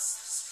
Jesus.